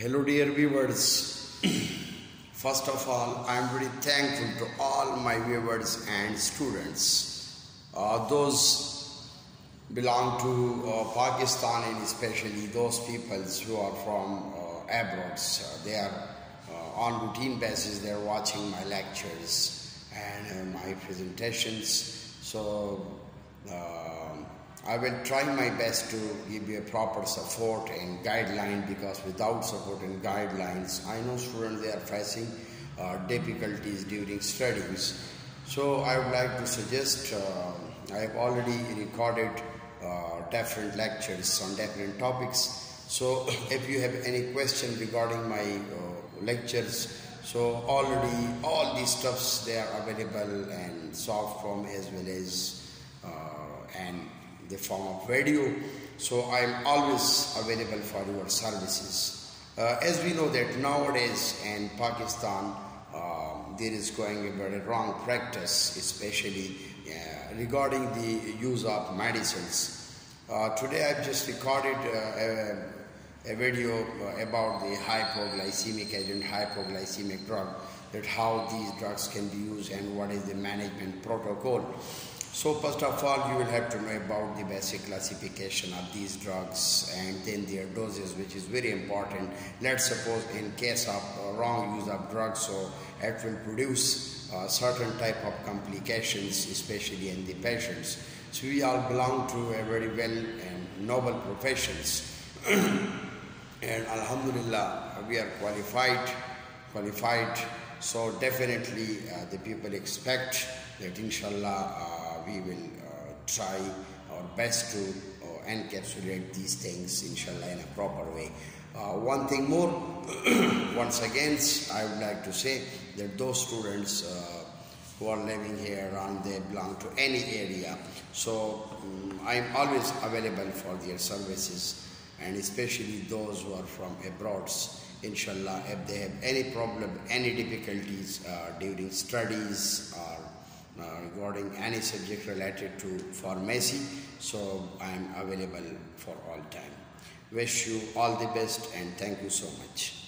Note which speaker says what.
Speaker 1: Hello, dear viewers. First of all, I am very thankful to all my viewers and students. Uh, those belong to uh, Pakistan and especially those peoples who are from uh, abroad. Uh, they are uh, on routine basis. They are watching my lectures and uh, my presentations. So. I will try my best to give you a proper support and guideline because without support and guidelines, I know students they are facing uh, difficulties during studies. So I would like to suggest uh, I have already recorded uh, different lectures on different topics. So if you have any question regarding my uh, lectures, so already all these stuffs they are available and soft form as well as uh, and the form of video. So I am always available for your services. Uh, as we know that nowadays in Pakistan, uh, there is going a very wrong practice, especially uh, regarding the use of medicines. Uh, today I've just recorded uh, a, a, video about the hypoglycemic agent, hypoglycemic drug, that how these drugs can be used and what is the management protocol. So first of all, you will have to know about the basic classification of these drugs and then their doses, which is very important. Let's suppose in case of wrong use of drugs, so it will produce certain type of complications, especially in the patients. So we all belong to a very well and noble professions. and Alhamdulillah, we are qualified, qualified. So definitely uh, the people expect that inshallah uh, we will uh, try our best to uh, encapsulate these things inshallah in a proper way. Uh, one thing more, once again, I would like to say that those students uh, who are living here and they belong to any area, so um, I am always available for their services and especially those who are from abroad inshallah if they have any problem any difficulties uh, during studies or Uh, regarding any subject related to pharmacy. So I am available for all time. Wish you all the best and thank you so much.